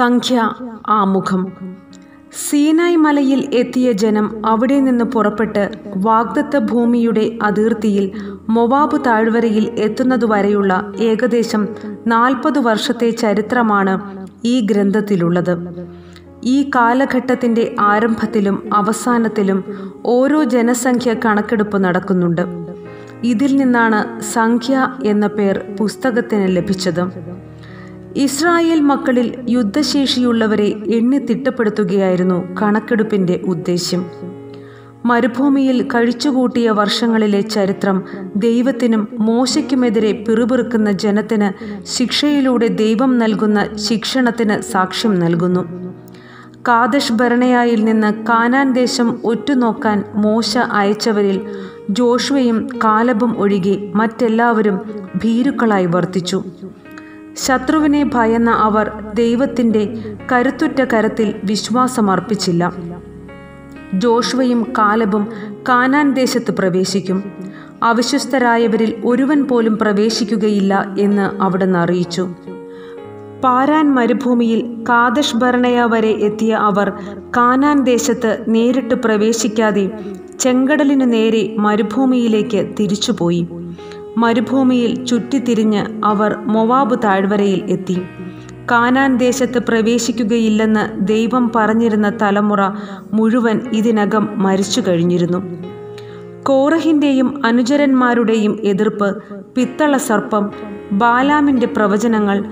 സംഖ്യ ആമുഖം. സീനായ് മലയിൽ എത്തിയ ജനം അവിടെ നിന്ന് പുറപ്പെട്ട് വാഗ്ദത്ത ഭൂമിയുടെ അതിർത്തിയിൽ മൊവാബ് താഴ്വരയിൽ എത്തുന്നതുവരെയുള്ള ഏകദേശം നാൽപ്പത് വർഷത്തെ ചരിത്രമാണ് ഈ ഗ്രന്ഥത്തിലുള്ളത്. ഈ കാലഘട്ടത്തിന്റെ ആരംഭത്തിലും അവസാനത്തിലും ഓരോ ജനസംഖ്യ കണക്കെടുപ്പ് നടക്കുന്നുണ്ട്. ഇതിൽ നിന്നാണ് സംഖ്യ എന്ന പേർ പുസ്തകത്തിന് ലഭിച്ചത്. ഇസ്രായേൽ മക്കളിൽ യുദ്ധശേഷിയുള്ളവരെ എണ്ണി തിട്ടപ്പെടുത്തുകയായിരുന്നു കണക്കെടുപ്പിന്റെ ഉദ്ദേശ്യം. മരുഭൂമിയിൽ കഴിച്ചുകൂട്ടിയ വർഷങ്ങളിലെ ചരിത്രം ദൈവത്തിനും മോശയ്ക്കുമെതിരെ പിറുപിറുക്കുന്ന ജനത്തിന് ശിക്ഷയിലൂടെ ദൈവം നൽകുന്ന ശിക്ഷണത്തിന് സാക്ഷ്യം നൽകുന്നു. കാദഷ് ഭരണയായിൽ നിന്ന് കാനാൻ ദേശം ഒറ്റുനോക്കാൻ മോശ അയച്ചവരിൽ ജോഷുവയും കാലബും ഒഴികെ മറ്റെല്ലാവരും ഭീരുക്കളായി വർത്തിച്ചു. ശത്രുവിനെ ഭയന്ന അവർ ദൈവത്തിന്റെ കരുത്തുറ്റ കരത്തിൽ വിശ്വാസമർപ്പിച്ചില്ല. ജോഷുവയും കാലബും കാനാൻ ദേശത്ത് പ്രവേശിക്കും. അവിശ്വസ്തരായവരിൽ ഒരുവൻ പോലും പ്രവേശിക്കുകയില്ല എന്ന് അവിടുന്ന് അറിയിച്ചു. പാരാൻ മരുഭൂമിയിൽ കാദഷ് ഭരണയ വരെ എത്തിയ അവർ കാനാൻ ദേശത്ത് നേരിട്ട് പ്രവേശിക്കാതെ ചെങ്കടലിനു നേരെ മരുഭൂമിയിലേക്ക് തിരിച്ചുപോയി. മരുഭൂമിയിൽ ചുറ്റിത്തിരിഞ്ഞ് അവർ മൊവാബ് താഴ്വരയിൽ എത്തി. കാനാൻ ദേശത്ത് പ്രവേശിക്കുകയില്ലെന്ന് ദൈവം പറഞ്ഞിരുന്ന തലമുറ മുഴുവൻ ഇതിനകം മരിച്ചു കഴിഞ്ഞിരുന്നു. കോറഹിന്റെയും അനുചരന്മാരുടെയും എതിർപ്പ് പിത്തള സർപ്പം ബാലാമിന്റെ പ്രവചനങ്ങൾ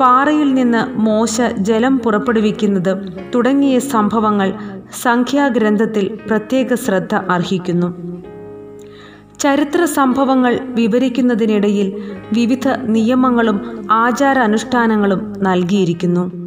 പാറയിൽ നിന്ന് മോശ ജലം പുറപ്പെടുവിക്കുന്നത് തുടങ്ങിയ സംഭവങ്ങൾ സംഖ്യാഗ്രന്ഥത്തിൽ പ്രത്യേക ശ്രദ്ധ അർഹിക്കുന്നു. ചരിത്ര സംഭവങ്ങൾ വിവരിക്കുന്നതിനിടയിൽ വിവിധ നിയമങ്ങളും ആചാരാനുഷ്ഠാനങ്ങളും നൽകിയിരിക്കുന്നു.